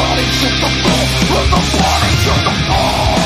body to the floor, put the body to the floor.